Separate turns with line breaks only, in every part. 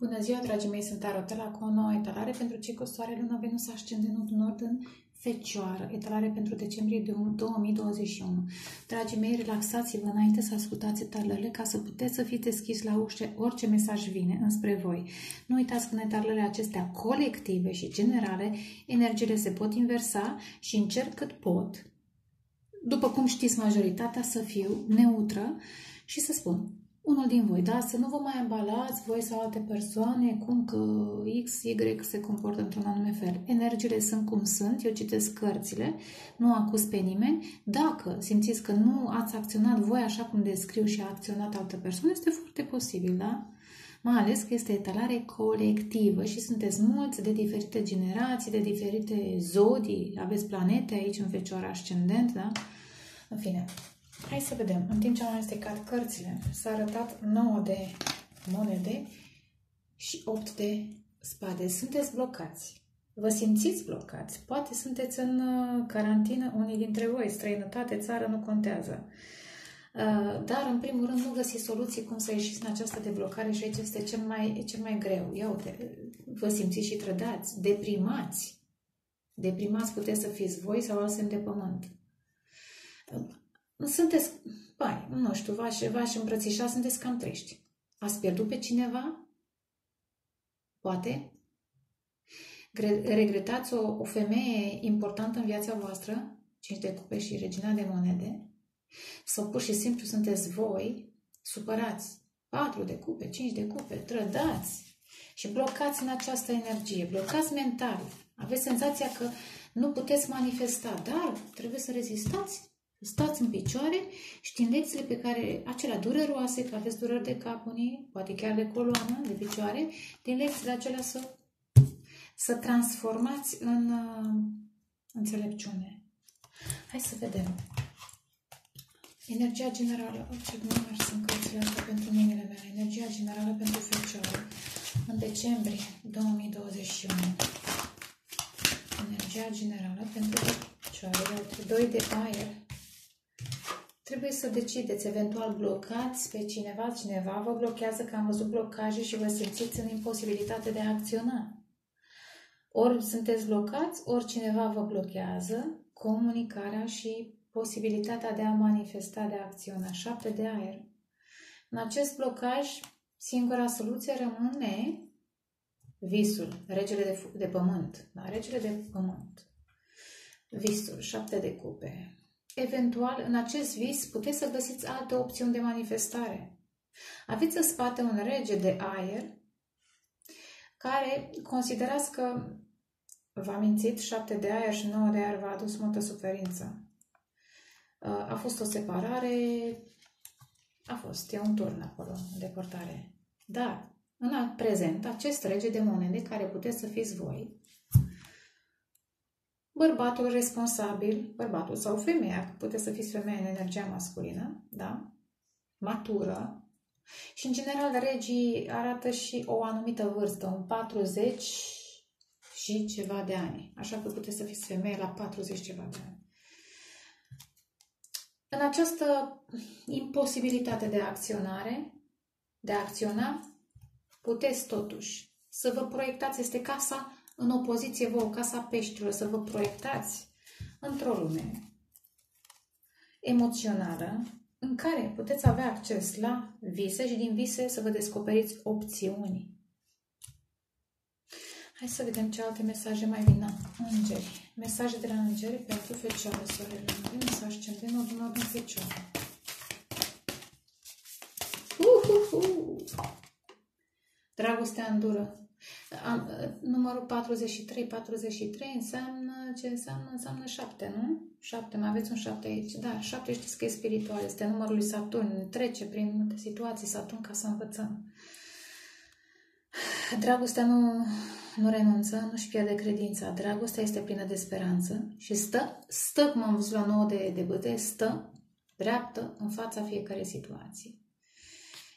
Bună ziua, dragii mei, sunt Arotela cu o nouă etalare pentru cei cu soare, luna, venus, ascendentul nord în Fecioară, etalare pentru decembrie 2021. Dragii mei, relaxați-vă înainte să ascultați etalările ca să puteți să fiți deschiși la orice, orice mesaj vine înspre voi. Nu uitați că în etalările acestea colective și generale, energiile se pot inversa și încerc cât pot, după cum știți majoritatea, să fiu neutră și să spun unul din voi, da? Să nu vă mai ambalați voi sau alte persoane cum că X, Y se comportă într-un anume fel. Energiile sunt cum sunt, eu citesc cărțile, nu acuz pe nimeni. Dacă simțiți că nu ați acționat voi așa cum descriu și a acționat altă persoană, este foarte posibil, da? Mai ales că este etalare colectivă și sunteți mulți de diferite generații, de diferite zodii, aveți planete aici în Fecioara Ascendent, da? În fine, Hai să vedem. În timp ce am amestecat cărțile, s-a arătat 9 de monede și 8 de spade. Sunteți blocați. Vă simțiți blocați. Poate sunteți în uh, carantină unii dintre voi. Străinătate, țară, nu contează. Uh, dar, în primul rând, nu găsiți soluții cum să ieșiți în această deblocare și aici este cel mai, cel mai greu. Ia uite, vă simțiți și trădați, deprimați. Deprimați puteți să fiți voi sau alt semn de pământ sunteți, bai, nu știu, v-aș, v-aș îmbrățișa, sunteți cam trești. Ați pierdut pe cineva? Poate? Regretați o, o femeie importantă în viața voastră, cinci de cupe și regina de monede? Sau pur și simplu sunteți voi, supărați, patru de cupe, cinci de cupe, trădați și blocați în această energie, blocați mental. Aveți senzația că nu puteți manifesta, dar trebuie să rezistați Stați în picioare și din lecțiile pe care, acelea dureroase, că aveți dureri de cap unii, poate chiar de coloană, de picioare, din lecțiile acelea să, să transformați în uh, înțelepciune. Hai să vedem. Energia generală, ce număr sunt cărțile astea pentru numele mele, energia generală pentru fecioară, în decembrie 2021. Energia generală pentru fecioară, doi de aer, Trebuie să decideți, eventual blocați pe cineva, cineva vă blochează că am văzut blocaje și vă simțiți în imposibilitate de a acționa. Ori sunteți blocați, ori cineva vă blochează comunicarea și posibilitatea de a manifesta, de a acționa. Șapte de aer. În acest blocaj, singura soluție rămâne visul, regele de, de pământ. Da? Regele de pământ. Visul, șapte de cupe. Eventual, în acest vis puteți să găsiți alte opțiuni de manifestare. Aveți în spate un rege de aer care considerați că v-a mințit, șapte de aer și nouă de aer v-a adus multă suferință. A fost o separare, a fost, e un turn acolo, depărtare. Dar, în prezent, acest rege de monede, care puteți să fiți voi, bărbatul responsabil, bărbatul sau femeia, că puteți să fiți femeie în energia masculină, da? matură, și în general regii arată și o anumită vârstă, un 40 și ceva de ani. Așa că puteți să fiți femeie la 40 ceva de ani. În această imposibilitate de acționare, de a acționa, puteți totuși să vă proiectați, este casa în opoziție vă o casa peștilor, să vă proiectați într-o lume emoțională în care puteți avea acces la vise și din vise să vă descoperiți opțiuni. Hai să vedem ce alte mesaje mai vin. Îngeri. Mesaje de la îngeri pentru fecioară, soarele. Avem mesaj ce de nord, nord în fecioară. Uhuhu! Dragostea îndură. Am, numărul 43, 43 înseamnă, ce înseamnă? Înseamnă 7, nu? 7, mai aveți un 7 aici. Da, 7 știți că e spiritual, este numărul lui Saturn, trece prin multe situații Saturn ca să învățăm. Dragostea nu, nu renunță, nu-și pierde credința. Dragostea este plină de speranță și stă, stă cum am văzut la 9 de, de băte, stă dreaptă în fața fiecare situații.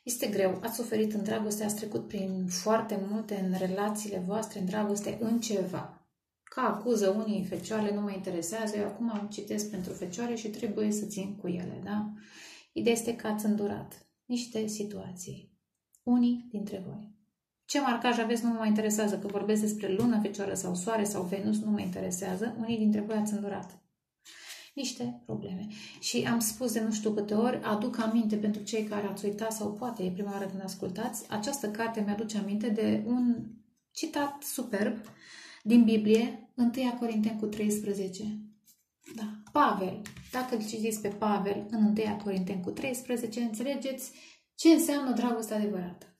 Este greu, ați suferit în dragoste, ați trecut prin foarte multe în relațiile voastre, în dragoste, în ceva. Ca acuză unii fecioare, nu mă interesează, eu acum am citesc pentru fecioare și trebuie să țin cu ele, da? Ideea este că ați îndurat niște situații. Unii dintre voi. Ce marcaj aveți nu mă interesează, că vorbesc despre lună, fecioară sau soare sau Venus, nu mă interesează. Unii dintre voi ați îndurat niște probleme. Și am spus de nu știu câte ori, aduc aminte pentru cei care ați uitat sau poate e prima oară când ascultați, această carte mi-aduce aminte de un citat superb din Biblie, 1 Corinteni cu 13. Da, Pavel. Dacă îl citiți pe Pavel în 1 Corinteni cu 13, înțelegeți ce înseamnă dragostea adevărată.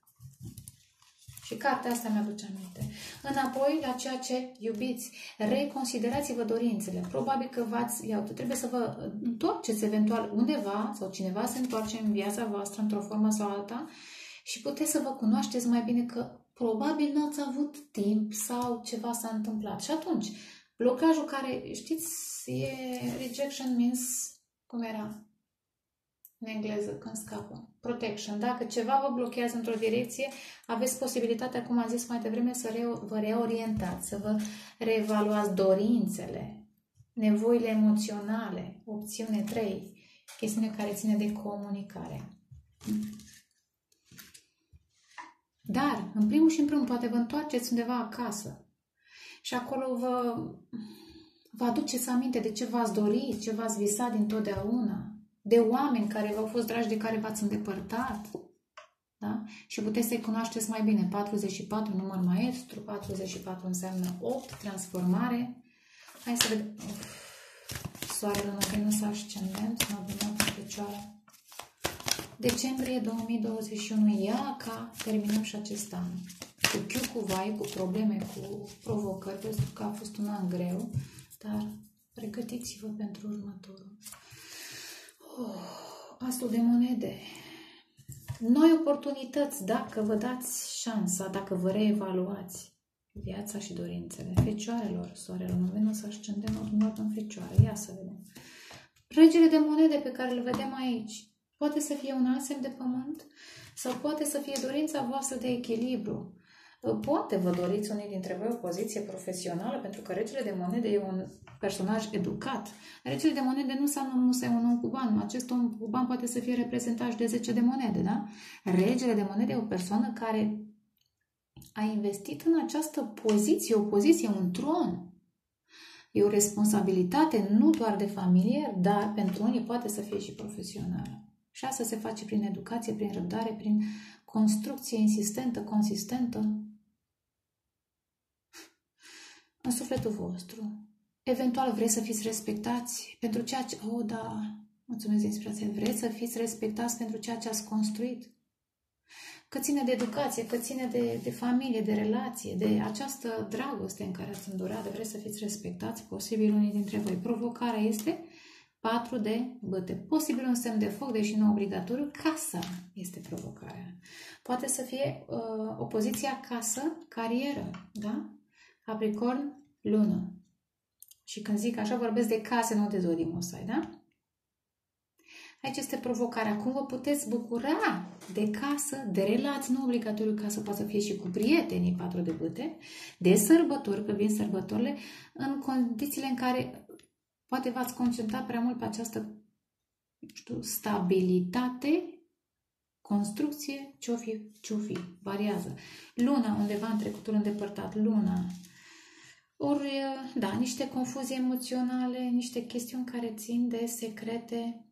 Și cartea asta mi-aduce aminte. Înapoi la ceea ce iubiți, reconsiderați-vă dorințele. Probabil că v-ați, iată, trebuie să vă întoarceți eventual undeva sau cineva se întoarce în viața voastră într-o formă sau alta și puteți să vă cunoașteți mai bine că probabil nu ați avut timp sau ceva s-a întâmplat. Și atunci, blocajul care, știți, e rejection means, cum era? În engleză, când scapă. Protection. Dacă ceva vă blochează într-o direcție, aveți posibilitatea, cum am zis mai devreme, să re- vă reorientați, să vă reevaluați dorințele, nevoile emoționale, opțiune 3, chestiune care ține de comunicare. Dar, în primul și în primul, poate vă întoarceți undeva acasă și acolo vă, vă aduceți aminte de ce v-ați dorit, ce v-ați visat dintotdeauna, de oameni care v-au fost dragi, de care v-ați îndepărtat. Da? Și puteți să-i cunoașteți mai bine. 44, număr maestru, 44 înseamnă 8, transformare. Hai să vedem. Uf. Soarele în Venus ascendent, nobinat în picioare. Decembrie 2021. Ia ca terminăm și acest an. Cu chiu, cu vai, cu probleme, cu provocări, pentru că a fost un an greu, dar pregătiți-vă pentru următorul. Oh, asul de monede. Noi oportunități dacă vă dați șansa, dacă vă reevaluați viața și dorințele fecioarelor, soarelor, nu venim să ascendem automat în fecioare. Ia să vedem. Regele de monede pe care îl vedem aici poate să fie un asem de pământ sau poate să fie dorința voastră de echilibru. Poate vă doriți unii dintre voi o poziție profesională, pentru că regele de monede e un personaj educat. Regele de monede nu înseamnă musai un om cu bani. Acest om cu bani poate să fie reprezentat de 10 de monede, da? Regele de monede e o persoană care a investit în această poziție, o poziție, un tron. E o responsabilitate nu doar de familie, dar pentru unii poate să fie și profesională. Și asta se face prin educație, prin răbdare, prin construcție insistentă, consistentă, în sufletul vostru. Eventual vreți să fiți respectați pentru ceea ce... Oh, da, mulțumesc de inspirație. Vreți să fiți respectați pentru ceea ce ați construit. Că ține de educație, că ține de, de familie, de relație, de această dragoste în care ați îndurat, de vreți să fiți respectați, posibil unii dintre voi. Provocarea este 4 de băte. Posibil un semn de foc, deși nu obligatoriu, casa este provocarea. Poate să fie uh, opoziția casă, carieră, da? Capricorn, lună. Și când zic așa, vorbesc de case, nu de zodimosai, da? Aici este provocarea. Cum vă puteți bucura de casă, de relații, nu obligatoriu ca să poată să fie și cu prietenii patru de băte, de sărbători, că vin sărbătorile, în condițiile în care poate v-ați concentrat prea mult pe această știu, stabilitate, construcție, ce-o fi, ce-o fi, variază. Luna, undeva în trecutul îndepărtat, luna, ori, da, niște confuzii emoționale, niște chestiuni care țin de secrete,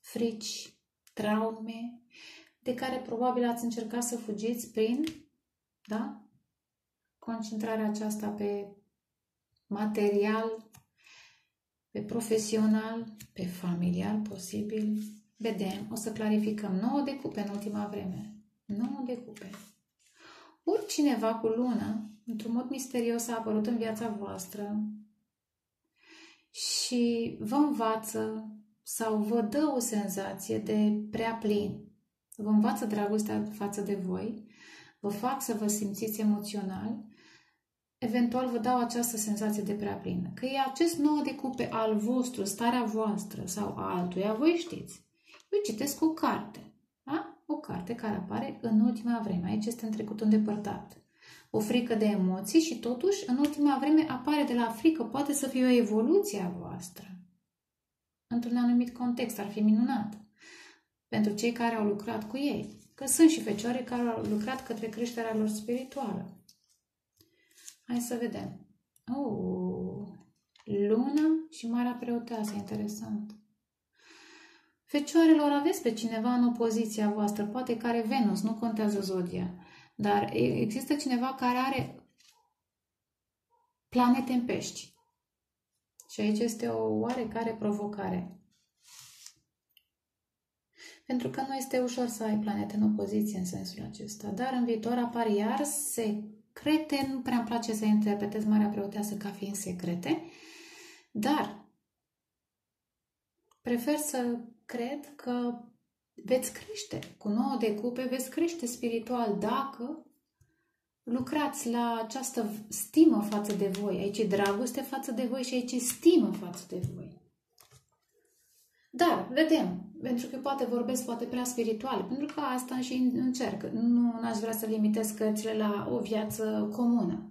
frici, traume, de care probabil ați încercat să fugiți prin, da? Concentrarea aceasta pe material, pe profesional, pe familial, posibil. Vedem, o să clarificăm. 9 de cupe în ultima vreme. 9 de cupe. Oricineva cu lună într-un mod misterios a apărut în viața voastră și vă învață sau vă dă o senzație de prea plin. Vă învață dragostea față de voi, vă fac să vă simțiți emoțional, eventual vă dau această senzație de prea plin. Că e acest nou de cupe al vostru, starea voastră sau a altuia, voi știți. Eu citesc o carte, da? O carte care apare în ultima vreme. Aici este în trecut îndepărtat o frică de emoții și totuși în ultima vreme apare de la frică, poate să fie o evoluție a voastră. Într-un anumit context ar fi minunat pentru cei care au lucrat cu ei. Că sunt și fecioare care au lucrat către creșterea lor spirituală. Hai să vedem. Oh, luna și Marea Preoteasă, interesant. Fecioarelor, aveți pe cineva în opoziția voastră, poate care Venus, nu contează zodia, dar există cineva care are planete în pești. Și aici este o oarecare provocare. Pentru că nu este ușor să ai planete în opoziție în sensul acesta. Dar în viitor apar iar secrete. Nu prea îmi place să interpretez Marea Preoteasă ca fiind secrete. Dar prefer să cred că veți crește. Cu nouă de cupe veți crește spiritual dacă lucrați la această stimă față de voi. Aici e dragoste față de voi și aici e stimă față de voi. Dar, vedem, pentru că poate vorbesc poate prea spiritual, pentru că asta și încerc. Nu aș vrea să limitez cărțile la o viață comună.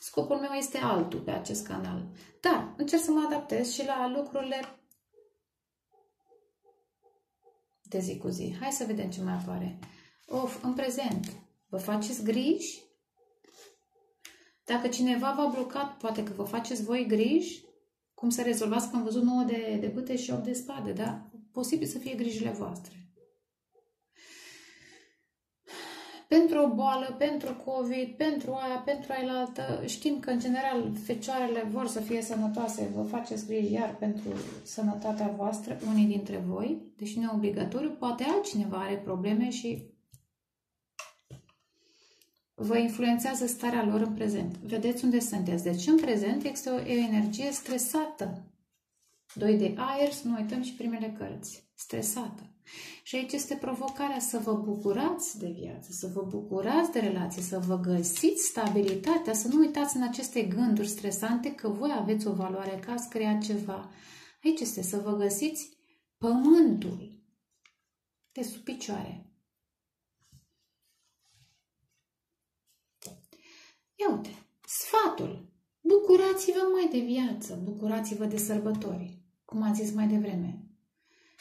Scopul meu este altul pe acest canal. Dar încerc să mă adaptez și la lucrurile de zi cu zi. Hai să vedem ce mai apare. Of, în prezent, vă faceți griji? Dacă cineva v-a blocat, poate că vă faceți voi griji cum să rezolvați, că am văzut 9 de, de bâte și 8 de spade, da? Posibil să fie grijile voastre. Pentru o boală, pentru COVID, pentru aia, pentru aia altă, știm că în general fecioarele vor să fie sănătoase, vă faceți griji iar pentru sănătatea voastră, unii dintre voi, deși nu e obligatoriu, poate altcineva are probleme și vă influențează starea lor în prezent. Vedeți unde sunteți. Deci în prezent este o, energie stresată. Doi de aer, să nu uităm și primele cărți. Stresată. Și aici este provocarea să vă bucurați de viață, să vă bucurați de relație, să vă găsiți stabilitatea, să nu uitați în aceste gânduri stresante că voi aveți o valoare, că ați creat ceva. Aici este să vă găsiți pământul de sub picioare. Ia uite, sfatul. Bucurați-vă mai de viață, bucurați-vă de sărbători, cum am zis mai devreme.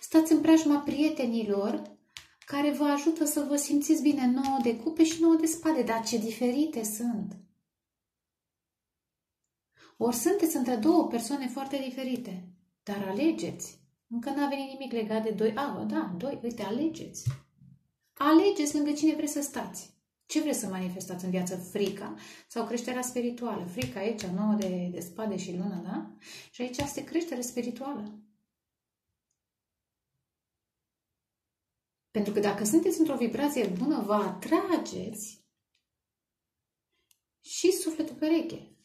Stați în preajma prietenilor care vă ajută să vă simțiți bine nouă de cupe și nouă de spade, dar ce diferite sunt. Ori sunteți între două persoane foarte diferite, dar alegeți. Încă n-a venit nimic legat de doi. A, da, doi, uite, alegeți. Alegeți lângă cine vreți să stați. Ce vreți să manifestați în viață? Frica sau creșterea spirituală? Frica aici, nouă de, de spade și lună, da? Și aici este creștere spirituală. Pentru că dacă sunteți într-o vibrație bună, vă atrageți și sufletul pereche.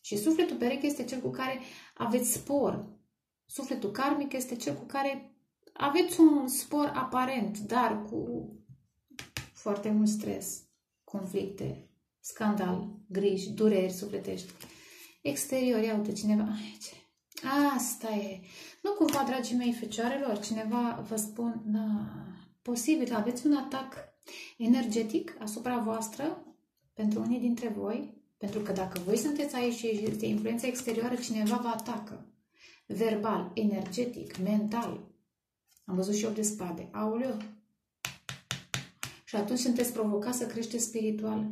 Și sufletul pereche este cel cu care aveți spor. Sufletul karmic este cel cu care aveți un spor aparent, dar cu foarte mult stres conflicte, scandal, griji, dureri sufletești. Exterior, ia uite cineva aici. Asta e. Nu cumva, dragii mei fecioarelor, cineva vă spun, da, posibil, aveți un atac energetic asupra voastră pentru unii dintre voi, pentru că dacă voi sunteți aici și este influența exterioară, cineva vă atacă. Verbal, energetic, mental. Am văzut și 8 de spade. Aoleu, și atunci sunteți provocați să creșteți spiritual.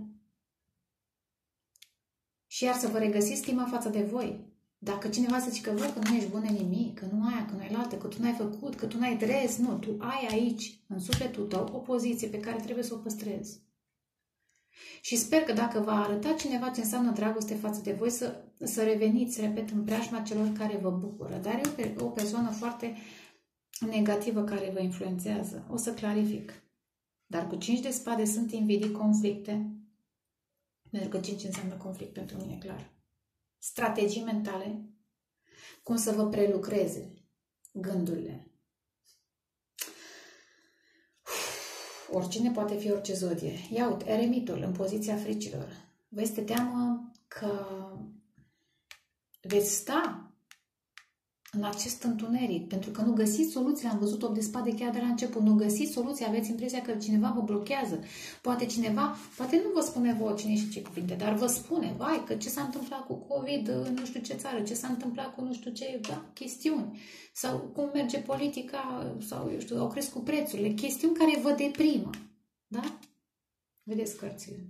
Și iar să vă regăsiți stima față de voi. Dacă cineva să zice că văd că nu ești bun în nimic, că nu ai că nu ai altă, că tu n-ai făcut, că tu n-ai dres, nu, tu ai aici, în sufletul tău, o poziție pe care trebuie să o păstrezi. Și sper că dacă va arăta cineva ce înseamnă dragoste față de voi, să, să reveniți, repet, în preajma celor care vă bucură. Dar e o, o persoană foarte negativă care vă influențează. O să clarific. Dar cu 5 de spade sunt invidii conflicte, pentru că 5 înseamnă conflict pentru mine, clar. Strategii mentale, cum să vă prelucreze gândurile. Oricine poate fi orice zodie. Ia uite, eremitul în poziția fricilor. Vă este teamă că veți sta în acest întuneric, pentru că nu găsiți soluții, am văzut 8 de spade chiar de la început, nu găsiți soluții, aveți impresia că cineva vă blochează. Poate cineva, poate nu vă spune vouă cine și ce cuvinte, dar vă spune, vai, că ce s-a întâmplat cu COVID în nu știu ce țară, ce s-a întâmplat cu nu știu ce da, chestiuni, sau cum merge politica, sau eu știu, au crescut prețurile, chestiuni care vă deprimă. Da? Vedeți cărțile.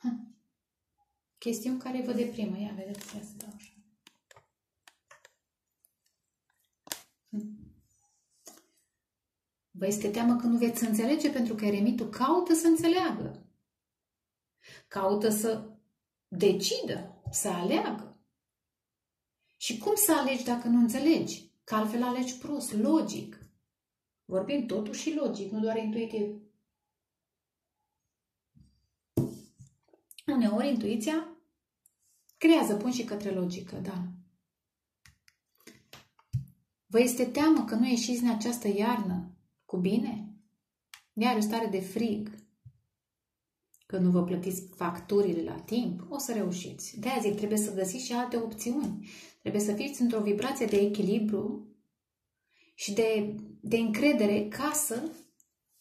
Hm. Chestiuni care vă deprimă. Ia, vedeți, ia să dau așa. Hm. Vă este teamă că nu veți înțelege pentru că eremitul caută să înțeleagă. Caută să decidă, să aleagă. Și cum să alegi dacă nu înțelegi? Că altfel alegi prost, logic. Vorbim totuși și logic, nu doar intuitiv. Uneori intuiția creează pun și către logică, da. Vă este teamă că nu ieșiți în această iarnă cu bine? Iar o stare de frig, că nu vă plătiți facturile la timp, o să reușiți. De aia zic, trebuie să găsiți și alte opțiuni. Trebuie să fiți într-o vibrație de echilibru și de, de încredere ca să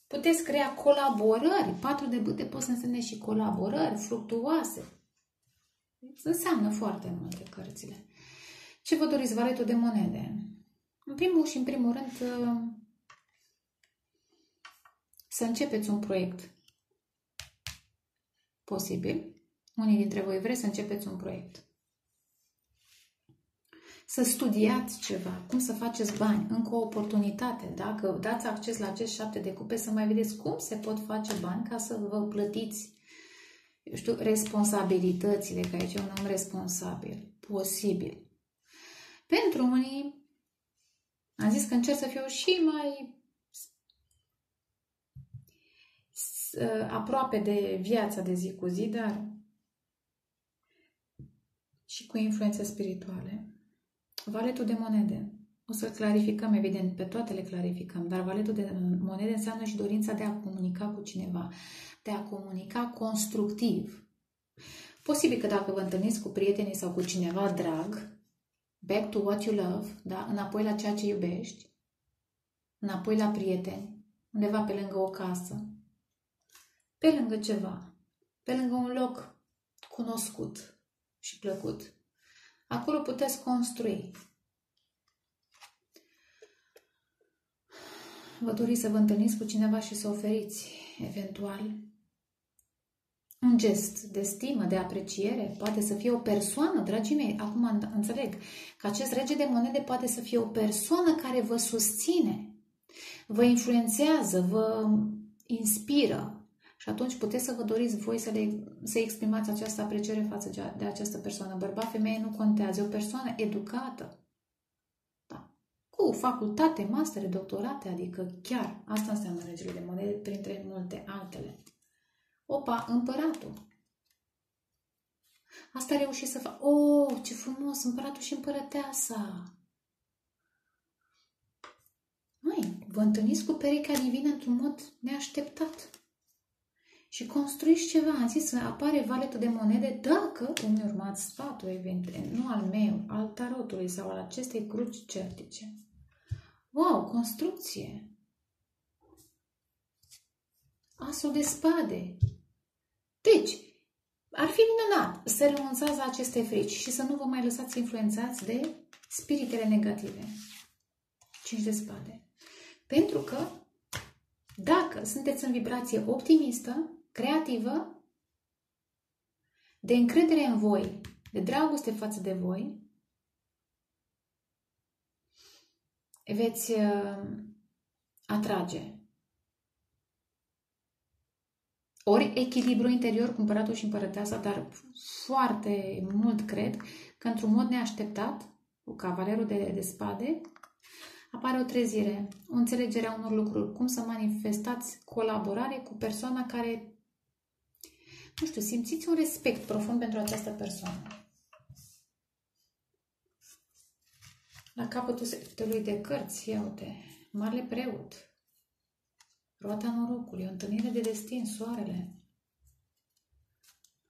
puteți crea colaborări. Patru de bâte pot să însemne și colaborări fructuoase. Înseamnă foarte multe cărțile. Ce vă doriți, varetul de monede? În primul și în primul rând, să începeți un proiect posibil. Unii dintre voi vreți să începeți un proiect. Să studiați ceva, cum să faceți bani, încă o oportunitate. Dacă dați acces la acest șapte de cupe, să mai vedeți cum se pot face bani ca să vă plătiți eu știu, responsabilitățile, că aici e un om responsabil, posibil. Pentru unii, am zis că încerc să fiu și mai Uh, aproape de viața de zi cu zi, dar și cu influențe spirituale. Valetul de monede. O să clarificăm, evident, pe toate le clarificăm, dar valetul de monede înseamnă și dorința de a comunica cu cineva, de a comunica constructiv. Posibil că dacă vă întâlniți cu prietenii sau cu cineva drag, back to what you love, da? înapoi la ceea ce iubești, înapoi la prieteni, undeva pe lângă o casă, pe lângă ceva, pe lângă un loc cunoscut și plăcut. Acolo puteți construi. Vă doriți să vă întâlniți cu cineva și să oferiți, eventual, un gest de stimă, de apreciere, poate să fie o persoană, dragii mei, acum înțeleg că acest rege de monede poate să fie o persoană care vă susține, vă influențează, vă inspiră, și atunci puteți să vă doriți voi să, le, să exprimați această apreciere față de această persoană. Bărbat, femeie nu contează. E o persoană educată. Da. Cu facultate, master, doctorate, adică chiar asta înseamnă regele de monede, printre multe altele. Opa, împăratul. Asta a reușit să fac. Oh, ce frumos, împăratul și împărăteasa. Măi, vă întâlniți cu perechea divină într-un mod neașteptat și construiți ceva. Am zis să apare valetul de monede dacă îmi urmați sfatul, eventual, nu al meu, al tarotului sau al acestei cruci certice. Wow, construcție! Asul de spade. Deci, ar fi minunat să renunțați la aceste frici și să nu vă mai lăsați influențați de spiritele negative. Cinci de spade. Pentru că dacă sunteți în vibrație optimistă, creativă, de încredere în voi, de dragoste față de voi, veți uh, atrage. Ori echilibru interior cu împăratul și împărăteasa, dar foarte mult cred că într-un mod neașteptat, cu cavalerul de, de spade, apare o trezire, o înțelegere a unor lucruri, cum să manifestați colaborare cu persoana care nu știu, simțiți un respect profund pentru această persoană. La capătul setului de cărți, ia uite, Marele Preot, Roata Norocului, o întâlnire de destin, soarele.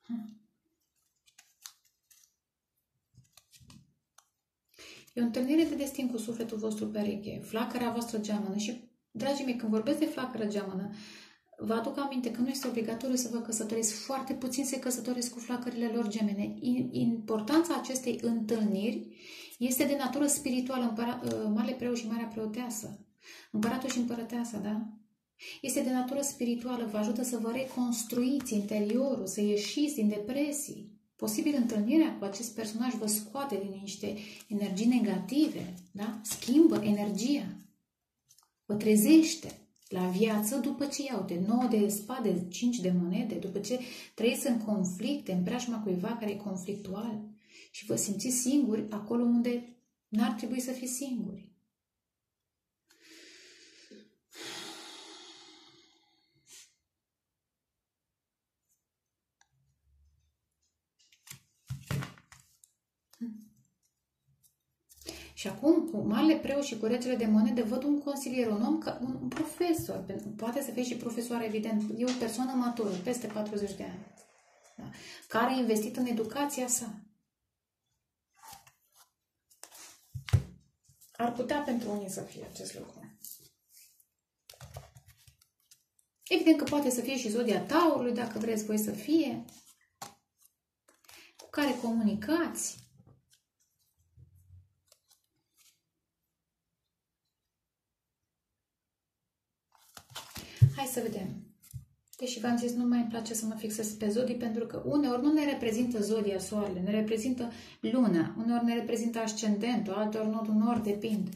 Hm. E o întâlnire de destin cu sufletul vostru pereche, flacăra voastră geamănă și, dragii mei, când vorbesc de flacăra geamănă, Vă aduc aminte că nu este obligatoriu să vă căsătoriți. Foarte puțin se căsătoresc cu flacările lor gemene. Importanța acestei întâlniri Este de natură spirituală, împăra, uh, Marele Preot și Marea Preoteasă. Împăratul și împărăteasa, da? Este de natură spirituală, vă ajută să vă reconstruiți interiorul, să ieșiți din depresii. Posibil întâlnirea cu acest personaj vă scoate din niște energii negative, da? Schimbă energia. Vă trezește la viață după ce iau de 9 de spade, 5 de monede, după ce trăiți în conflicte, în preajma cuiva care e conflictual și vă simțiți singuri acolo unde n-ar trebui să fiți singuri. Și acum, cu marele preot și cu regele de monede, văd un consilier, un om, un, un profesor, poate să fie și profesor, evident, e o persoană matură, peste 40 de ani, da? care a investit în educația sa. Ar putea pentru unii să fie acest lucru. Evident că poate să fie și zodia taurului, dacă vreți voi să fie, cu care comunicați, Hai să vedem. Deși v-am zis, nu mai îmi place să mă fixez pe zodii, pentru că uneori nu ne reprezintă zodia soarele, ne reprezintă luna, uneori ne reprezintă ascendentul, alteori nodul nord, depind.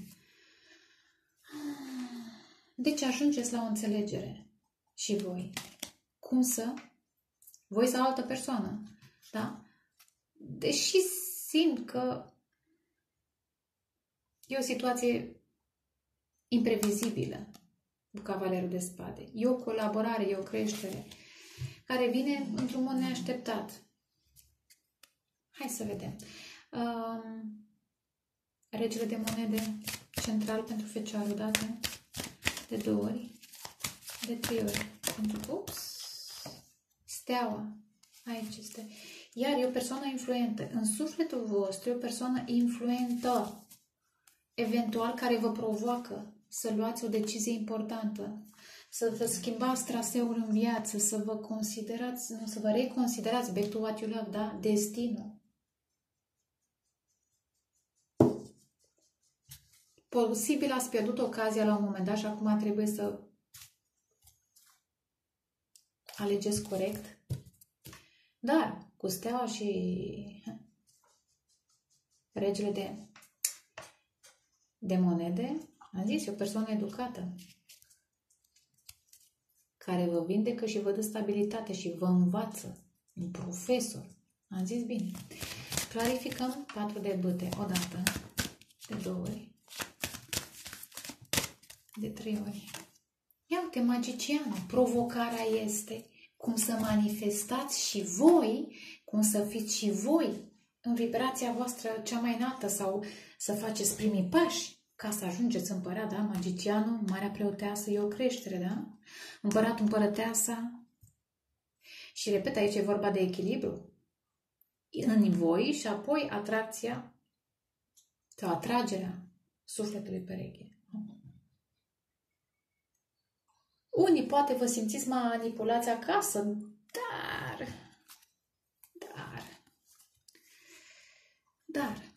Deci ajungeți la o înțelegere și voi. Cum să? Voi sau altă persoană. Da? Deși simt că e o situație imprevizibilă cu Cavalerul de Spade. E o colaborare, e o creștere care vine într-un mod neașteptat. Hai să vedem. Um, regele de monede central pentru fecioară date de două ori, de trei ori. Pentru, ups, steaua. Aici este. Iar e o persoană influentă. În sufletul vostru e o persoană influentă. Eventual care vă provoacă să luați o decizie importantă, să vă schimbați traseul în viață, să vă considerați, nu, să vă reconsiderați back to what you love, da? Destinul. Posibil ați pierdut ocazia la un moment dat și acum trebuie să alegeți corect. Dar cu steaua și regele de, de monede, am zis, e o persoană educată care vă vindecă și vă dă stabilitate și vă învață. Un profesor. Am zis bine. Clarificăm patru de băte odată, de două ori, de trei ori. Ia uite, magiciană, provocarea este cum să manifestați și voi, cum să fiți și voi în vibrația voastră cea mai înaltă sau să faceți primii pași ca să ajungeți împărat, da? Magicianul, Marea Preoteasă, e o creștere, da? Împăratul, împărăteasa. Și repet, aici e vorba de echilibru în voi și apoi atracția sau atragerea sufletului pereche. Unii poate vă simțiți manipulați acasă, dar, dar, dar,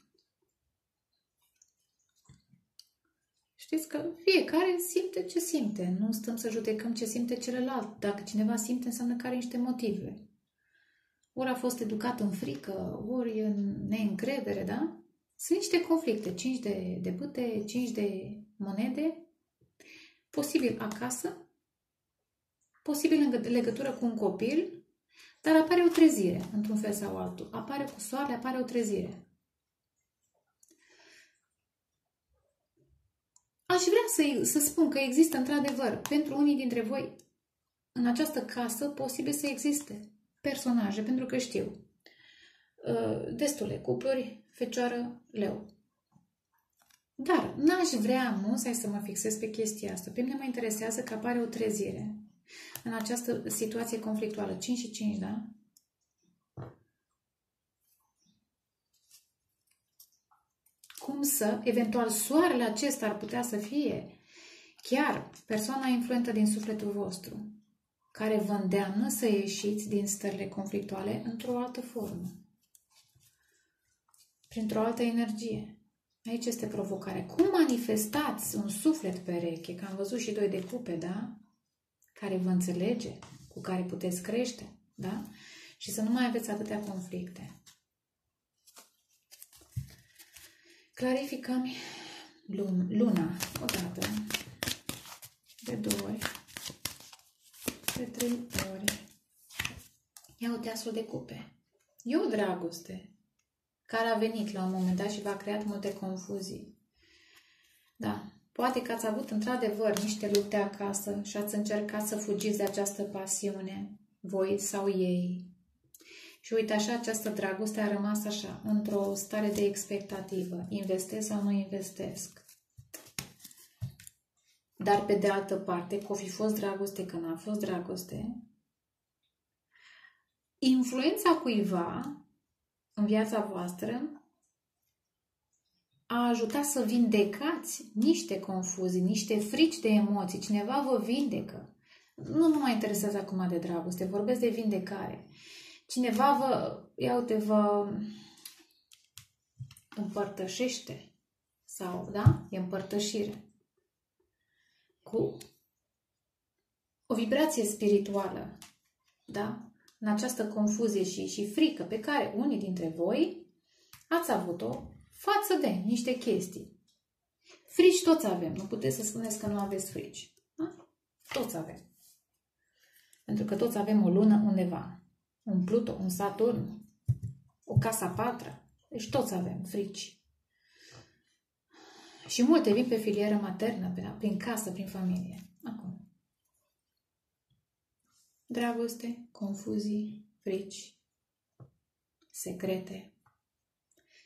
Știți că fiecare simte ce simte. Nu stăm să judecăm ce simte celălalt. Dacă cineva simte, înseamnă că are niște motive. Ori a fost educat în frică, ori în neîncredere, da? Sunt niște conflicte. 5 de, de bâte, 5 de monede, posibil acasă, posibil în legătură cu un copil, dar apare o trezire, într-un fel sau altul. Apare cu soare, apare o trezire. Aș vrea să, să spun că există într-adevăr pentru unii dintre voi în această casă posibil să existe personaje, pentru că știu uh, destule cupluri, fecioară, leu. Dar n-aș vrea musai să mă fixez pe chestia asta. Pe mine mă interesează că apare o trezire în această situație conflictuală. 5 și 5, da? Cum să, eventual, soarele acesta ar putea să fie chiar persoana influentă din sufletul vostru, care vă îndeamnă să ieșiți din stările conflictuale într-o altă formă, printr-o altă energie. Aici este provocarea. Cum manifestați un suflet pereche? Că am văzut și doi de cupe, da? Care vă înțelege, cu care puteți crește, da? Și să nu mai aveți atâtea conflicte. Clarificăm luna odată, de două ori, de trei ori. Ia uite asul de cupe. E o dragoste care a venit la un moment dat și v-a creat multe confuzii. Da, poate că ați avut într-adevăr niște lupte acasă și ați încercat să fugiți de această pasiune, voi sau ei. Și uite așa, această dragoste a rămas așa, într-o stare de expectativă. Investesc sau nu investesc? Dar pe de altă parte, că o fi fost dragoste, că n-a fost dragoste, influența cuiva în viața voastră a ajutat să vindecați niște confuzii, niște frici de emoții. Cineva vă vindecă. Nu mă mai interesează acum de dragoste, vorbesc de vindecare. Cineva vă, ia uite, vă împărtășește sau, da? E împărtășire. Cu o vibrație spirituală, da? în această confuzie și, și frică pe care unii dintre voi ați avut-o față de niște chestii. Frici toți avem, nu puteți să spuneți că nu aveți frici. Da? Toți avem. Pentru că toți avem o lună undeva. Un Pluto, un Saturn, o casa patra. Deci toți avem frici. Și multe vin pe filieră maternă, prin casă, prin familie. Acum dragoste, confuzii, frici, secrete.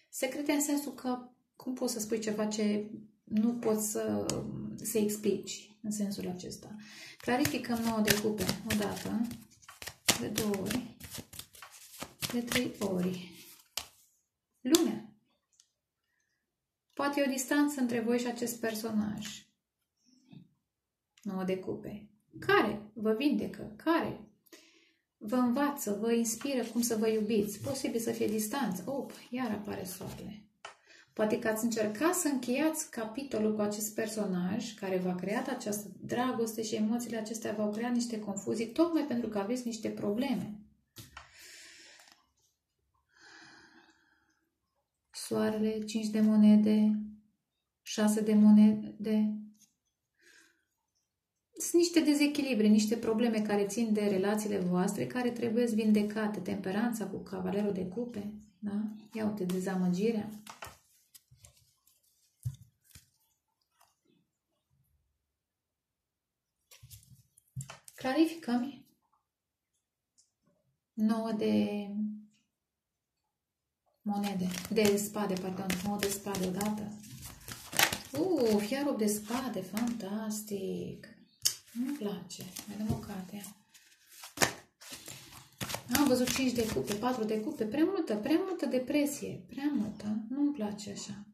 Secrete în sensul că cum poți să spui ceva ce nu poți să, să explici în sensul acesta. Clarificăm nouă de cupe o dată, de două ori, de trei ori. Lumea. Poate e o distanță între voi și acest personaj. Nouă de cupe care vă vindecă, care vă învață, vă inspiră cum să vă iubiți. Posibil să fie distanță. Op, iar apare soarele. Poate că ați încercat să încheiați capitolul cu acest personaj care v-a creat această dragoste și emoțiile acestea v-au creat niște confuzii tocmai pentru că aveți niște probleme. Soarele, 5 de monede, 6 de monede, sunt niște dezechilibre, niște probleme care țin de relațiile voastre, care trebuie vindecate. Temperanța cu cavalerul de cupe, da? Ia uite, dezamăgirea. Clarificăm 9 de monede, de spade, pardon, 9 de spade odată. Uh, iar 8 de spade, fantastic! Nu-mi place. Mai dăm o carte. Am văzut 5 de cupe, 4 de cupe, prea multă, prea multă depresie, prea multă. Nu-mi place așa.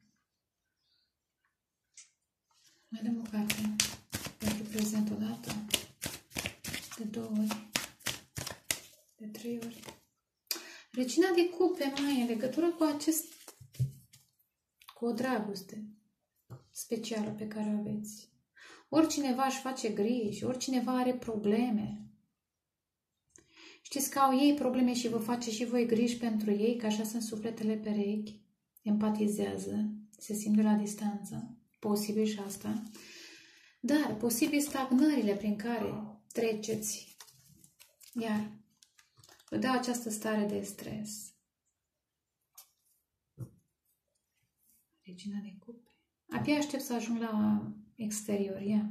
Mai dăm o carte pentru prezent o dată, de două ori, de trei ori. Regina de cupe, mai în legătură cu acest, cu o dragoste specială pe care o aveți. Oricineva își face griji, oricineva are probleme. Știți că au ei probleme și vă face și voi griji pentru ei, că așa sunt sufletele perechi, empatizează, se simt de la distanță, posibil și asta, dar posibil stagnările prin care treceți, iar vă dă această stare de stres. Regina de cupe. Abia aștept să ajung la exterior. Ia.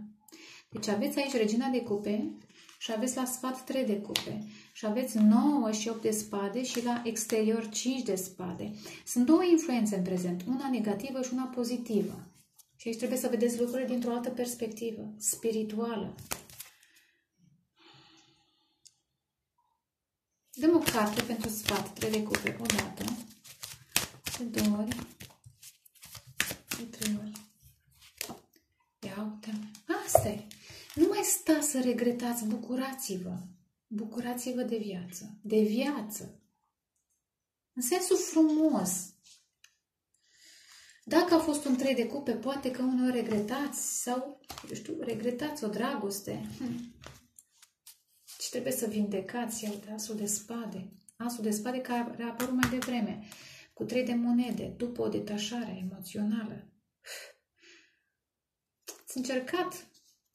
Deci aveți aici regina de cupe și aveți la sfat 3 de cupe. Și aveți 9 și 8 de spade și la exterior 5 de spade. Sunt două influențe în prezent, una negativă și una pozitivă. Și aici trebuie să vedeți lucrurile dintr-o altă perspectivă, spirituală. Dăm o carte pentru sfat, 3 de cupe, o dată, de două ori, de trei ori. Ia uite Asta e. Nu mai sta să regretați, bucurați-vă. Bucurați-vă de viață. De viață. În sensul frumos. Dacă a fost un trei de cupe, poate că uneori regretați sau, eu știu, regretați o dragoste. Hm. Și trebuie să vindecați, iau asul de spade. Asul de spade care a apărut mai devreme, cu trei de monede, după o detașare emoțională. Ați încercat,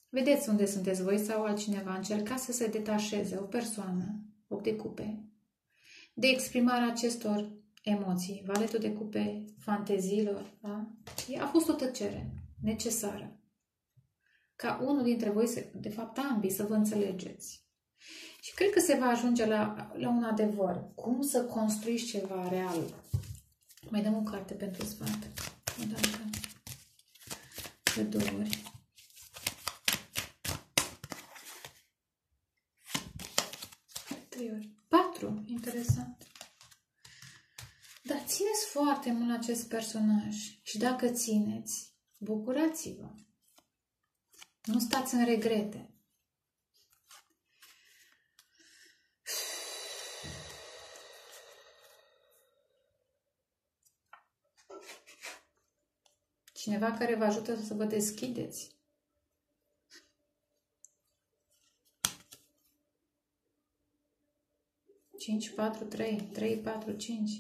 vedeți unde sunteți voi sau altcineva, încercați să se detașeze o persoană, 8 de cupe, de exprimarea acestor emoții, valetul de cupe fanteziilor, da? a fost o tăcere necesară. Ca unul dintre voi, să, de fapt ambii, să vă înțelegeți. Și cred că se va ajunge la, la un adevăr. Cum să construiți ceva real. Mai dăm o carte pentru sfat. O dată. De două ori. Trei ori. Patru. Interesant. Dar țineți foarte mult acest personaj și dacă țineți, bucurați-vă. Nu stați în regrete. Cineva care vă ajută să vă deschideți. Cinci, patru, trei, trei, patru, cinci.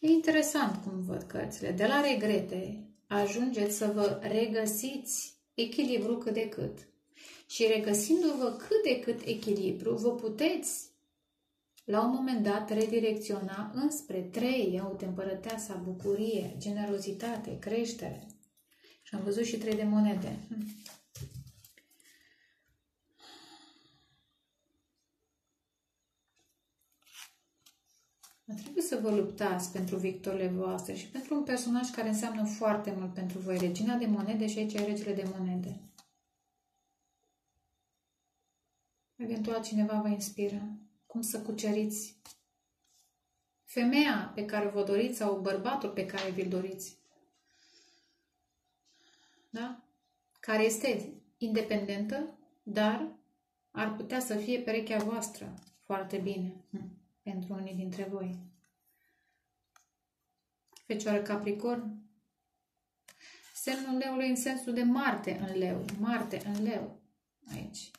E interesant cum văd cărțile. De la regrete ajungeți să vă regăsiți echilibru cât de cât. Și regăsindu-vă cât de cât echilibru, vă puteți la un moment dat redirecționa înspre trei, o tempărăteasa, bucurie, generozitate, creștere. Și am văzut și trei de monede. Hm. Trebuie să vă luptați pentru victorile voastre și pentru un personaj care înseamnă foarte mult pentru voi. Regina de monede și aici e regele de monede. Eventual cineva vă inspiră. Cum să cuceriți femeia pe care vă doriți sau bărbatul pe care vi-l doriți. Da? Care este independentă, dar ar putea să fie perechea voastră foarte bine. Hm pentru unii dintre voi. Fecioară Capricorn. Semnul leului în sensul de Marte în leu. Marte în leu. Aici.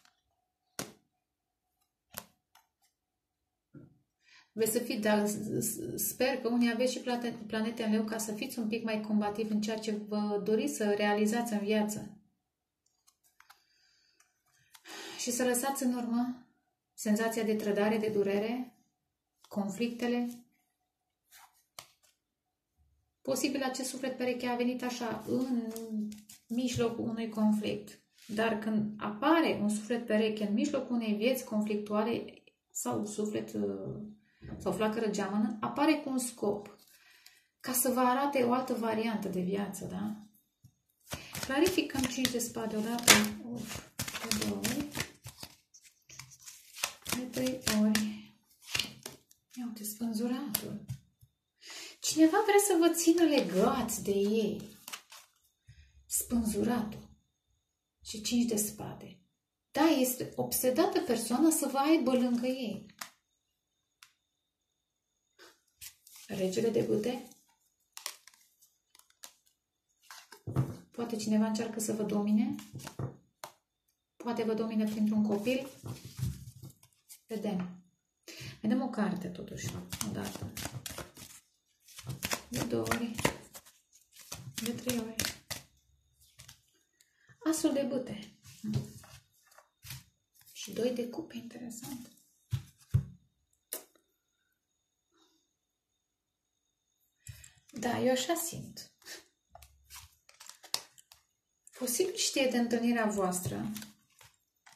Veți să fiți, dar sper că unii aveți și planete în leu ca să fiți un pic mai combativ în ceea ce vă doriți să realizați în viață. Și să lăsați în urmă senzația de trădare, de durere, conflictele. Posibil acest suflet pereche a venit așa, în mijlocul unui conflict. Dar când apare un suflet pereche în mijlocul unei vieți conflictuale sau suflet uh, sau flacără geamănă, apare cu un scop. Ca să vă arate o altă variantă de viață, da? Clarificăm 5 de spade odată. Uf, de două ori. De trei ori. Ia uite, spânzuratul. Cineva vrea să vă țină legați de ei. Spânzuratul. Și cinci de spade. Da, este obsedată persoana să vă aibă lângă ei. Regele de bute? Poate cineva încearcă să vă domine? Poate vă domine printr-un copil? Vedem. Mai dăm o carte, totuși, odată. De două ori. De trei ori. Asul de bute. Și doi de cupe, interesant. Da, eu așa simt. Posibil știe de întâlnirea voastră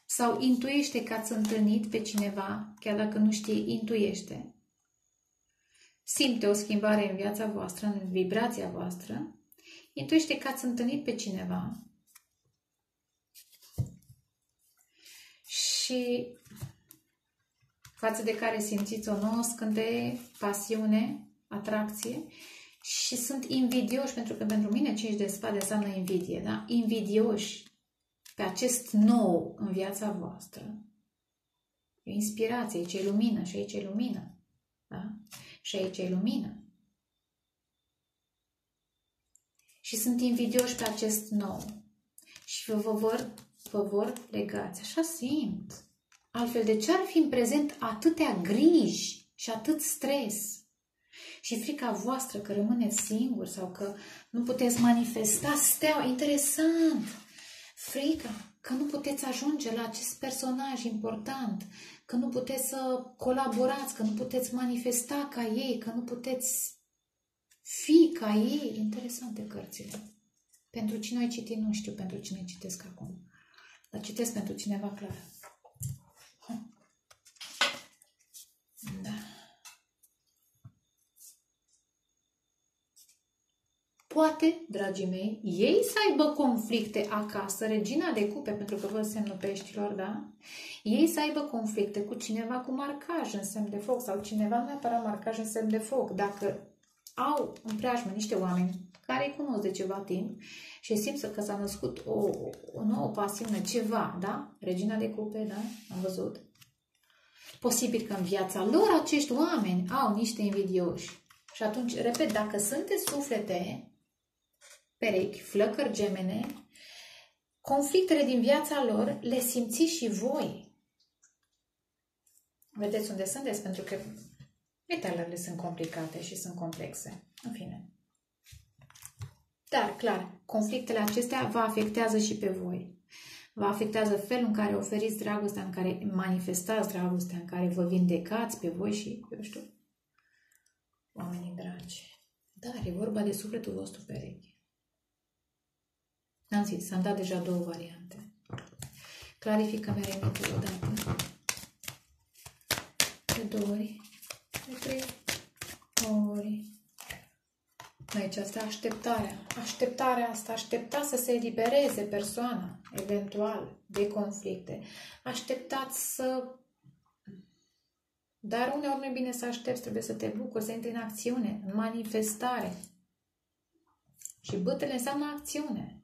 sau intuiește că ați întâlnit pe cineva, chiar dacă nu știe, intuiește. Simte o schimbare în viața voastră, în vibrația voastră. Intuiește că ați întâlnit pe cineva și față de care simțiți o nouă scânteie, pasiune, atracție și sunt invidioși, pentru că pentru mine 5 de spade înseamnă invidie, da? Invidioși pe acest nou în viața voastră, E o inspirație, aici e lumină și aici e lumină. Da? Și aici e lumină. Și sunt invidioși pe acest nou. Și vă, vă, vor, vă vor legați. Așa simt. Altfel, de ce ar fi în prezent atâtea griji și atât stres? Și frica voastră că rămâneți singuri sau că nu puteți manifesta steaua. Interesant! Frica că nu puteți ajunge la acest personaj important, că nu puteți să colaborați, că nu puteți manifesta ca ei, că nu puteți fi ca ei. Interesante cărțile. Pentru cine ai citit, nu știu pentru cine citesc acum. Dar citesc pentru cineva clar. Da. Poate, dragii mei, ei să aibă conflicte acasă, regina de cupe, pentru că vă semnul peștilor, da? Ei să aibă conflicte cu cineva cu marcaj în semn de foc sau cineva nu neapărat marcaj în semn de foc. Dacă au în preajmă niște oameni care îi cunosc de ceva timp și simt că s-a născut o, o nouă pasiune, ceva, da? Regina de cupe, da? Am văzut. Posibil că în viața lor acești oameni au niște invidioși. Și atunci, repet, dacă sunteți suflete, perechi, flăcări gemene, conflictele din viața lor le simțiți și voi. Vedeți unde sunteți? Pentru că metalele sunt complicate și sunt complexe. În fine. Dar, clar, conflictele acestea vă afectează și pe voi. Vă afectează felul în care oferiți dragostea, în care manifestați dragostea, în care vă vindecați pe voi și, eu știu, oamenii dragi. Dar e vorba de sufletul vostru pereche. Am zis, am dat deja două variante. Clarificăm eremitul odată. De două ori. De trei ori. Aici asta așteptarea. Așteptarea asta, aștepta să se elibereze persoana, eventual, de conflicte. Așteptați să... Dar uneori nu e bine să aștepți, trebuie să te bucuri, să intri în acțiune, în manifestare. Și bătele înseamnă acțiune.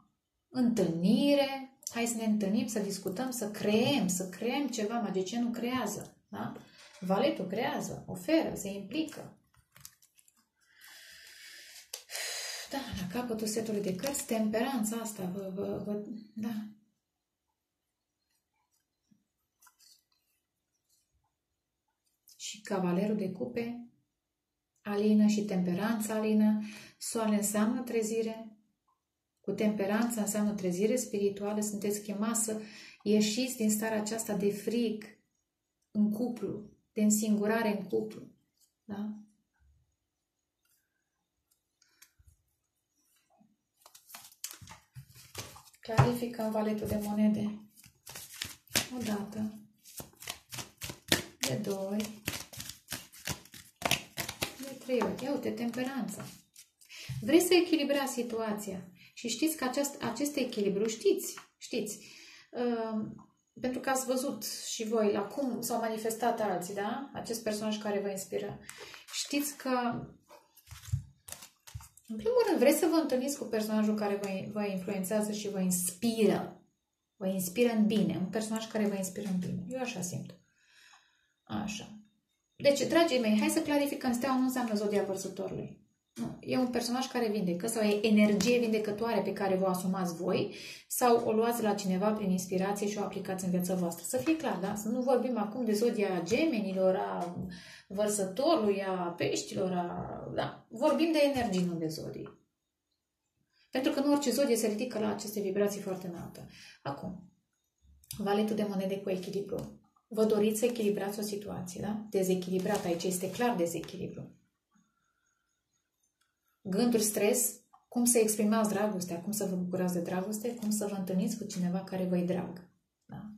Întâlnire, hai să ne întâlnim, să discutăm, să creăm, să creăm ceva. Magicianul creează, da? Valetul creează, oferă, se implică. Da, la capătul setului de cărți, temperanța asta, vă, vă, vă, da. Și cavalerul de cupe, alină și temperanța alină. Soare înseamnă trezire, cu temperanța înseamnă trezire spirituală, sunteți chemați să ieșiți din starea aceasta de frig în cuplu, de însingurare în cuplu. Da? Clarificăm valetul de monede. O dată. De două ori. De trei ori. Ia uite, temperanța. Vreți să echilibrați situația. Și știți că acest, acest echilibru, știți, știți, uh, pentru că ați văzut și voi la cum s-au manifestat alții, da? Acest personaj care vă inspiră. Știți că în primul rând, vreți să vă întâlniți cu personajul care vă, vă influențează și vă inspiră. Vă inspiră în bine. Un personaj care vă inspiră în bine. Eu așa simt. Așa. Deci, dragii mei, hai să clarificăm. Steaua nu înseamnă zodia vărsătorului. Nu. E un personaj care vindecă sau e energie vindecătoare pe care vă asumați voi sau o luați la cineva prin inspirație și o aplicați în viața voastră. Să fie clar, da? Să nu vorbim acum de zodia gemenilor, a vărsătorului, a peștilor, a... Da? Vorbim de energii, nu de zodii. Pentru că nu orice zodie se ridică la aceste vibrații foarte înalte. Acum, valetul de monede cu echilibru. Vă doriți să echilibrați o situație, da? Dezechilibrat. Aici este clar dezechilibru gânduri, stres, cum să exprimați dragostea, cum să vă bucurați de dragoste, cum să vă întâlniți cu cineva care vă-i drag. Da?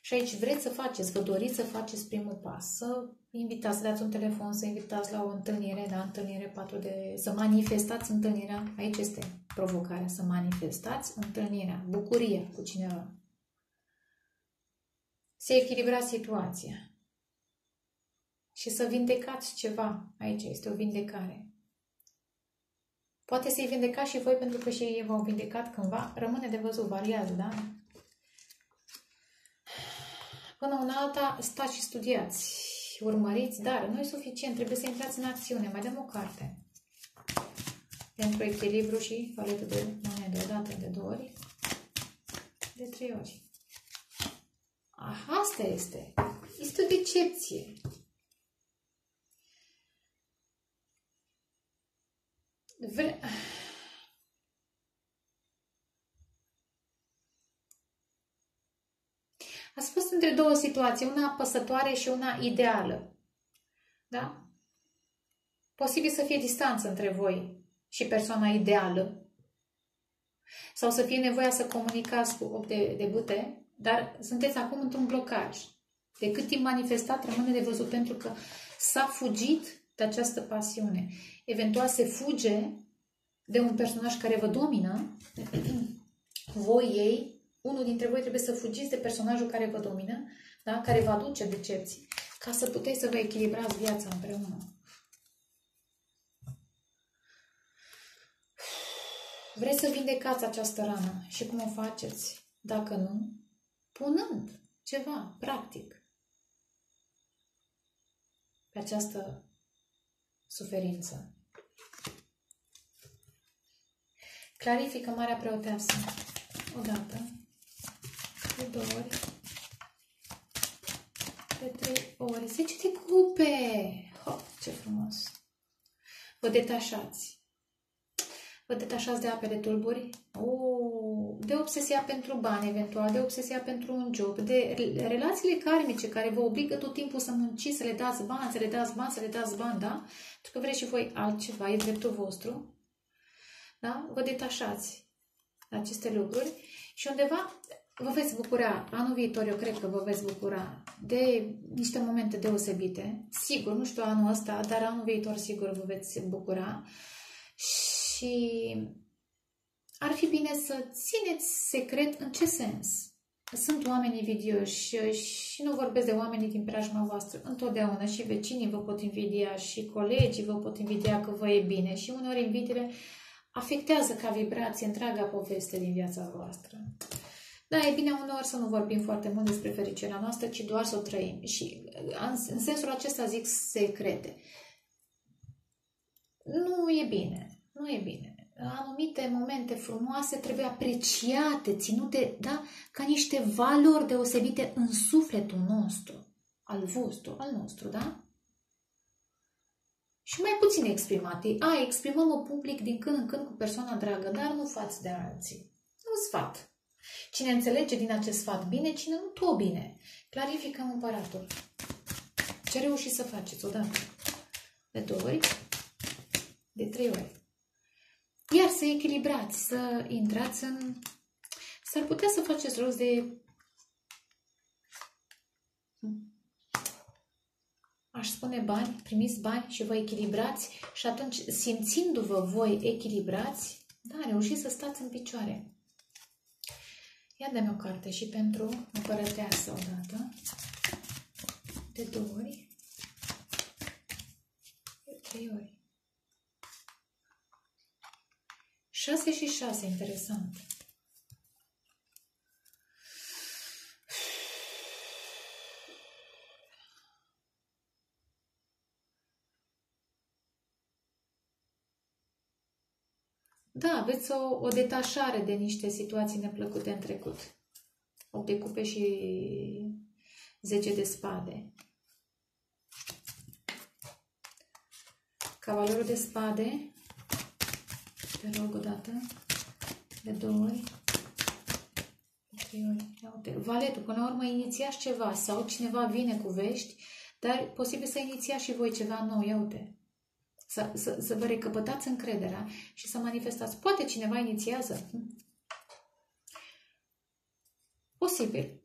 Și aici vreți să faceți, vă doriți să faceți primul pas, să invitați, să dați un telefon, să invitați la o întâlnire, da, întâlnire 4 de... să manifestați întâlnirea, aici este provocarea, să manifestați întâlnirea, bucuria cu cineva. Să echilibrați situația și să vindecați ceva. Aici este o vindecare. Poate să-i vindecați și voi pentru că și ei v-au vindecat cândva. Rămâne de văzut, variază, da? Până una alta, stați și studiați, urmăriți, dar nu e suficient, trebuie să intrați în acțiune. Mai dăm o carte. Pentru echilibru și paletă de monede, o dată, de două ori, de trei ori. Aha, asta este. Este o decepție. Vre... Ați fost între două situații, una apăsătoare și una ideală. Da? Posibil să fie distanță între voi și persoana ideală. Sau să fie nevoia să comunicați cu 8 de, de bute, dar sunteți acum într-un blocaj. De cât timp manifestat rămâne de văzut pentru că s-a fugit de această pasiune. Eventual se fuge de un personaj care vă domină, voi ei unul dintre voi trebuie să fugiți de personajul care vă domină, da? care vă aduce decepții, ca să puteți să vă echilibrați viața împreună. Vreți să vindecați această rană și cum o faceți? Dacă nu, punând ceva practic pe această suferință. Clarifică Marea Preoteasă. Odată de două ori, de trei ori. Zece de cupe! Ho, ce frumos! Vă detașați. Vă detașați de apele tulburi, oh, de obsesia pentru bani, eventual, de obsesia pentru un job, de relațiile karmice care vă obligă tot timpul să munciți, să le dați bani, să le dați bani, să le dați bani, da? Pentru că vreți și voi altceva, e dreptul vostru. Da? Vă detașați de aceste lucruri și undeva vă veți bucura, anul viitor eu cred că vă veți bucura de niște momente deosebite. Sigur, nu știu anul ăsta, dar anul viitor sigur vă veți bucura. Și ar fi bine să țineți secret în ce sens. Sunt oameni invidioși și nu vorbesc de oamenii din preajma voastră. Întotdeauna și vecinii vă pot invidia și colegii vă pot invidia că vă e bine și uneori invidiile afectează ca vibrație întreaga poveste din viața voastră. Da, e bine uneori să nu vorbim foarte mult despre fericirea noastră, ci doar să o trăim. Și în sensul acesta zic secrete. Nu e bine. Nu e bine. Anumite momente frumoase trebuie apreciate, ținute, da, ca niște valori deosebite în sufletul nostru, al vostru, al nostru, da? Și mai puțin exprimate. A, exprimăm-o public din când în când cu persoana dragă, dar nu față de alții. Nu sfat. Cine înțelege din acest sfat bine, cine nu tot bine. Clarificăm împăratul. Ce reușiți să faceți odată? De două ori? De trei ori. Iar să echilibrați, să intrați în... S-ar putea să faceți rost de... Aș spune bani, primiți bani și vă echilibrați și atunci, simțindu-vă voi echilibrați, da, reușiți să stați în picioare. Ia dă o carte și pentru împărăteasă odată, de două ori, de trei ori. Șase și șase, interesant. Da, aveți o, o detașare de niște situații neplăcute în trecut. 8 de cupe și 10 de spade. Cavalerul de spade. Te rog o dată. De două ori. De trei ori. Ia uite. Valetul, până la urmă inițiați ceva sau cineva vine cu vești, dar posibil să inițiați și voi ceva nou. Ia uite. Să, să, să vă recăpătați încrederea și să manifestați. Poate cineva inițiază. Hm? Posibil.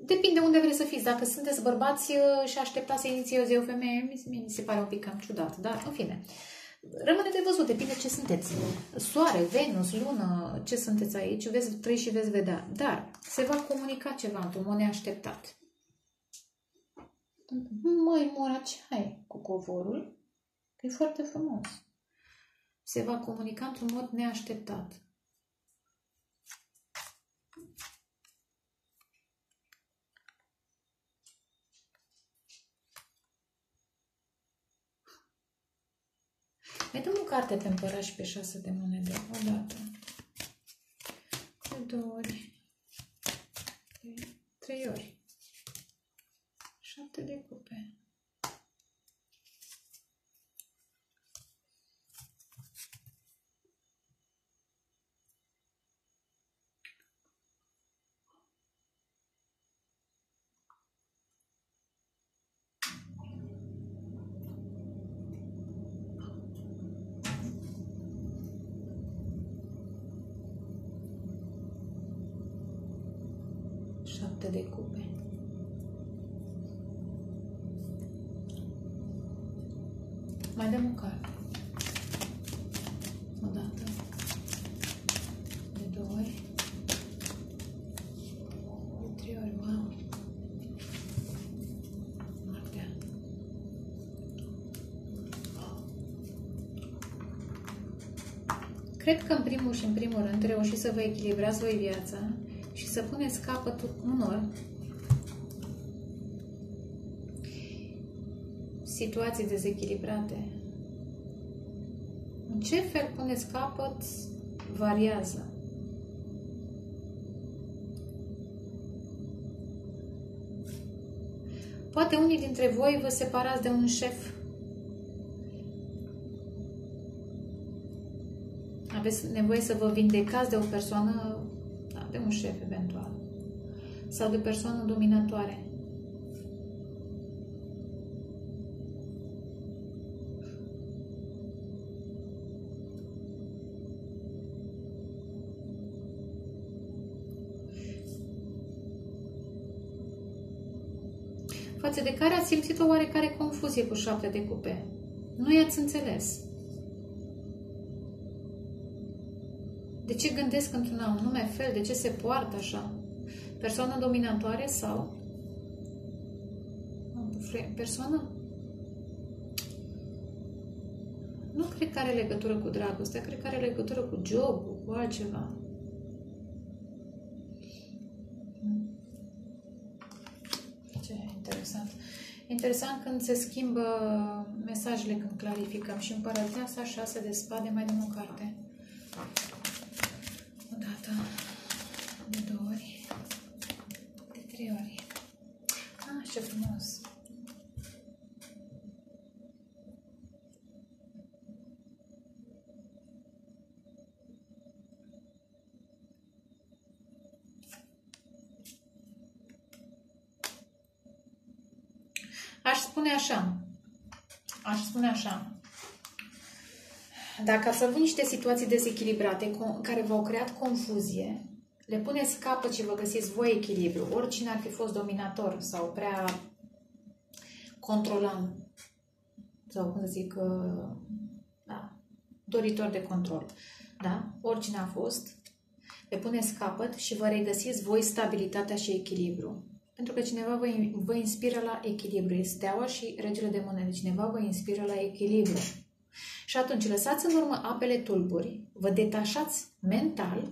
Depinde unde vreți să fiți. Dacă sunteți bărbați uh, și așteptați să inițieze o femeie, mi se pare un pic cam ciudat. Dar, în fine, rămâne de văzut. Depinde ce sunteți. Soare, Venus, lună, ce sunteți aici, veți trăi și veți vedea. Dar se va comunica ceva într-un mod neașteptat. Măi, Mora, ce ai cu covorul? Că e foarte frumos. Se va comunica într-un mod neașteptat. Carte pe împărat și pe șase de monede. O dată. De două ori. De trei ori. Șapte de cupe. Mai dăm o carte. O dată. De două ori. De trei ori. Wow! Moartea. Cred că în primul și în primul rând reușiți să vă echilibrați voi viața și să puneți capăt unor situații dezechilibrate. În ce fel puneți capăt variază. Poate unii dintre voi vă separați de un șef. Aveți nevoie să vă vindecați de o persoană de un șef eventual sau de persoană dominatoare. De care ați simțit o oarecare confuzie cu șapte de cupe. Nu i-ați înțeles. De ce gândesc într-un anume fel? De ce se poartă așa? Persoană dominatoare sau persoană? Nu cred că are legătură cu dragostea, cred că are legătură cu job, cu altceva. Interesant. Interesant când se schimbă mesajele, când clarificăm. Și împărăteasa, șase de spade, mai dăm o carte dată, de două ori, de trei ori. Ah, ce frumos! Aș spune așa, aș spune așa, dacă ați avut niște situații dezechilibrate care v-au creat confuzie, le puneți capăt și vă găsiți voi echilibru. Oricine ar fi fost dominator sau prea controlant sau cum să zic, uh, da, doritor de control. Da? Oricine a fost, le puneți capăt și vă regăsiți voi stabilitatea și echilibru. Pentru că cineva vă, vă inspiră la echilibru. Este steaua și regele de monede. Cineva vă inspiră la echilibru. Și atunci lăsați în urmă apele tulburi, vă detașați mental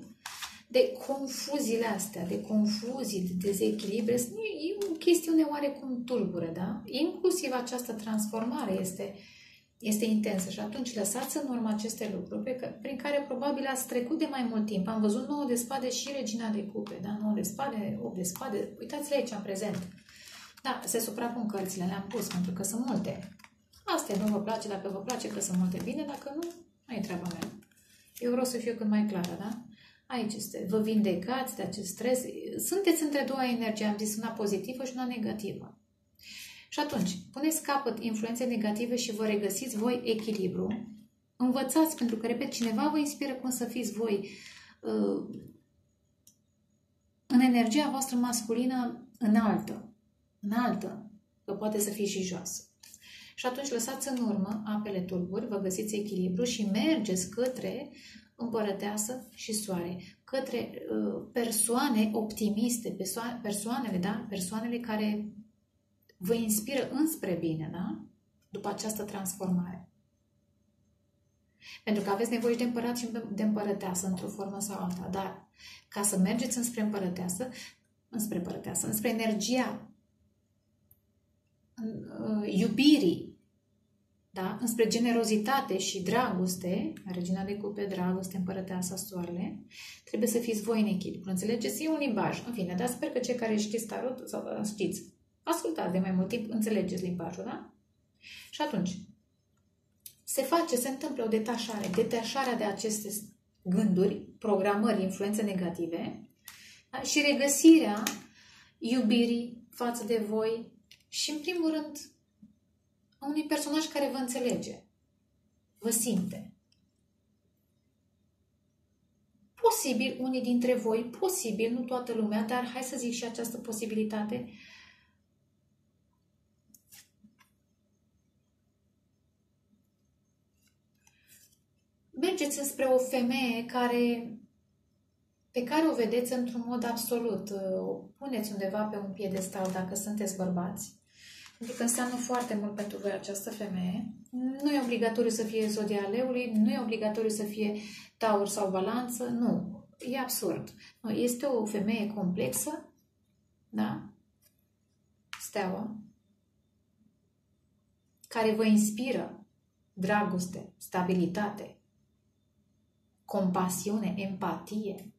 de confuziile astea, de confuzii, de dezechilibre. E o chestiune oarecum tulbură, da? Inclusiv această transformare este, este intensă și atunci lăsați în urmă aceste lucruri pe care, prin care probabil ați trecut de mai mult timp. Am văzut 9 de spade și regina de cupe, da? 9 de spade, 8 de spade. Uitați-le aici în prezent. Da, se suprapun cărțile, le-am pus pentru că sunt multe. Asta nu vă place, dacă vă place că sunt multe bine, dacă nu, nu e treaba mea. Eu vreau să fiu cât mai clară, da? Aici este. Vă vindecați de acest stres. Sunteți între două energii, am zis una pozitivă și una negativă. Și atunci, puneți capăt influențe negative și vă regăsiți voi echilibru. Învățați, pentru că, repet, cineva vă inspiră cum să fiți voi uh, în energia voastră masculină înaltă. Înaltă. Că poate să fie și joasă. Și atunci lăsați în urmă apele tulburi, vă găsiți echilibru și mergeți către împărăteasă și soare, către uh, persoane optimiste, persoane, persoanele, da? persoanele care vă inspiră înspre bine, da? după această transformare. Pentru că aveți nevoie de împărat și de împărăteasă într-o formă sau alta. Dar ca să mergeți înspre împărăteasă, înspre împărăteasă, înspre energia uh, iubirii, da? înspre generozitate și dragoste, regina de cupe, dragoste, împărăteasa, soarele, trebuie să fiți voi în echilibru. Înțelegeți? E un limbaj. În fine, dar sper că cei care știți tarot, sau uh, știți, ascultați de mai mult timp, înțelegeți limbajul, da? Și atunci, se face, se întâmplă o detașare, detașarea de aceste gânduri, programări, influențe negative da? și regăsirea iubirii față de voi și, în primul rând, a unui personaj care vă înțelege, vă simte. Posibil, unii dintre voi, posibil, nu toată lumea, dar hai să zic și această posibilitate, mergeți spre o femeie care, pe care o vedeți într-un mod absolut. O puneți undeva pe un piedestal dacă sunteți bărbați. Pentru că înseamnă foarte mult pentru voi această femeie. Nu e obligatoriu să fie zodia leului, nu e obligatoriu să fie taur sau balanță, nu. E absurd. Nu, este o femeie complexă, da? Steaua, care vă inspiră dragoste, stabilitate, compasiune, empatie.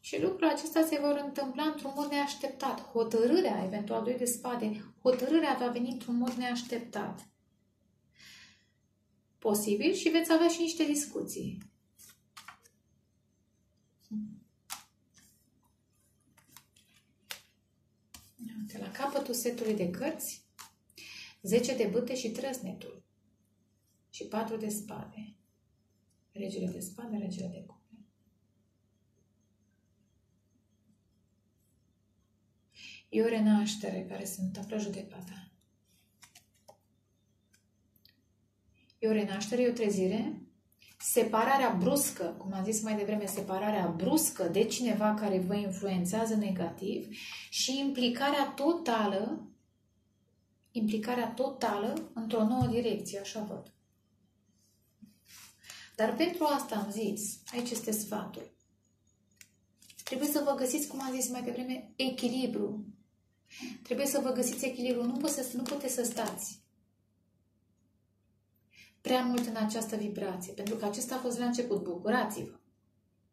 Și lucrurile acestea se vor întâmpla într-un mod neașteptat. Hotărârea, eventual doi de spade, hotărârea va veni într-un mod neașteptat. Posibil și veți avea și niște discuții. De la capătul setului de cărți, 10 de bâte și trăsnetul și 4 de spade regele de spade, regele de cupe. E o renaștere care se întâmplă judecata. E o renaștere, e o trezire. Separarea bruscă, cum am zis mai devreme, separarea bruscă de cineva care vă influențează negativ și implicarea totală, implicarea totală într-o nouă direcție, așa văd. Dar pentru asta am zis, aici este sfatul. Trebuie să vă găsiți, cum am zis mai devreme, echilibru. Trebuie să vă găsiți echilibru. Nu, puteți să, nu puteți să stați prea mult în această vibrație, pentru că acesta a fost la început. Bucurați-vă!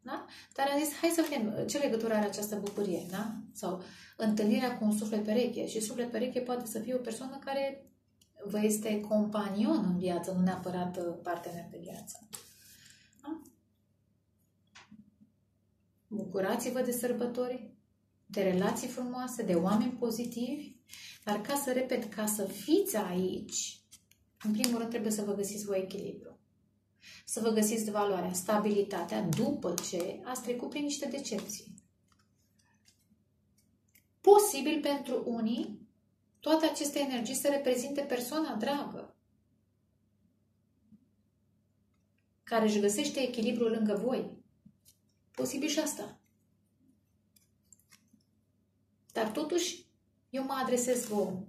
Da? Dar am zis, hai să vedem ce legătură are această bucurie, da? Sau întâlnirea cu un suflet pereche. Și suflet pereche poate să fie o persoană care vă este companion în viață, nu neapărat uh, partener de viață. Bucurați-vă de sărbători, de relații frumoase, de oameni pozitivi, dar ca să repet, ca să fiți aici, în primul rând trebuie să vă găsiți voi echilibru. Să vă găsiți valoarea, stabilitatea, după ce ați trecut prin niște decepții. Posibil pentru unii, toate aceste energii să reprezinte persoana dragă, care își găsește echilibrul lângă voi. Posibil și asta. Dar totuși, eu mă adresez vouă.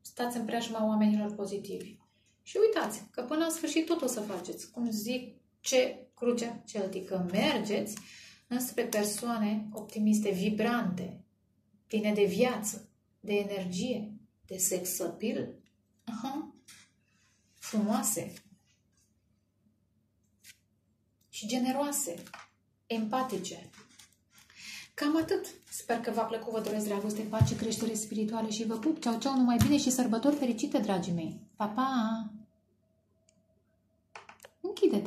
Stați în preajma oamenilor pozitivi. Și uitați că până la sfârșit tot o să faceți. Cum zic ce crucea celtică, mergeți înspre persoane optimiste, vibrante, pline de viață, de energie, de sex appeal. Aha frumoase și generoase, empatice. Cam atât. Sper că v-a plăcut, vă doresc dragoste, pace, creștere spirituală și vă pup. Ceau, ceau, numai bine și sărbători fericite, dragii mei. Pa, pa! Închide-te!